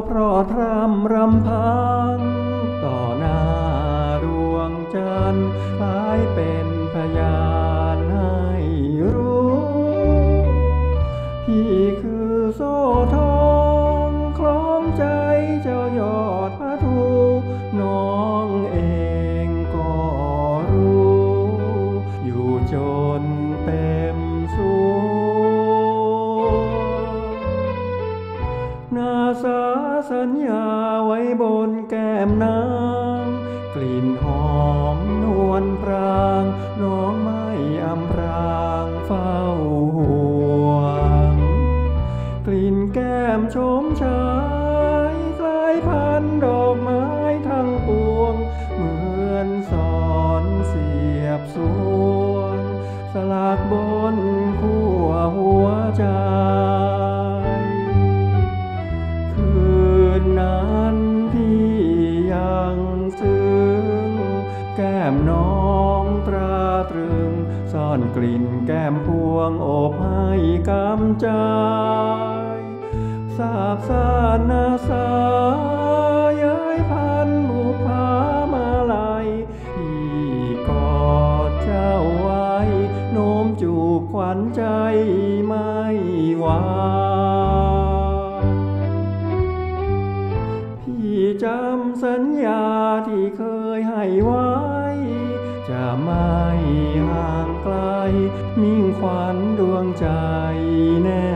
เราเพราะทำรำพัน นาสาสัญญาไว้บนแก้มนางกลิ่นหอมนวลปรางน้องไม่อำพรางเฝ้าห่วง กลิ่นแก้มชมชายคล้ายพันดอกไม้ทั้งปวง เหมือนสอนเสียบสวงสลักบนขั้วหัวใจ แก้มน้องตราตรึง ซ่อนกลิ่นแก้มพวงโอบให้กำใจสาบสานนาสายเย้ยพันบุพามาลัยพี่กอดเจ้าไว้โน้มจูบขวัญใจไม่หวาพี่จำสัญญา ยให้ไว้ จะไม่ห่างไกลมิ่งขวัญดวงใจแน่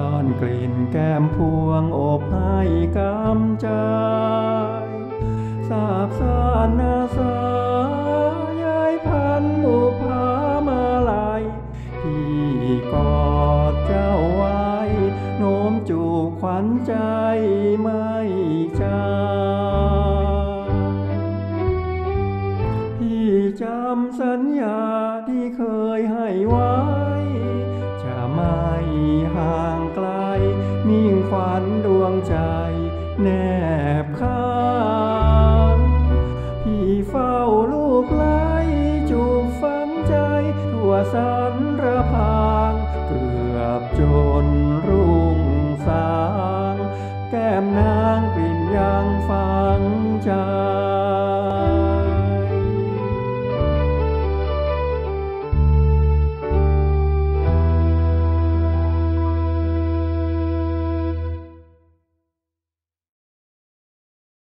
ซ่อนกลิ่นแก้มพวงอบให้กำใจสาบสานนาสายายพันบุพามาลัยพี่กอดเจ้าไว้โน้มจูบขวัญใจไม่จางพี่จำสัญญาที่เคยให้ไว้ ใจแนบเข้า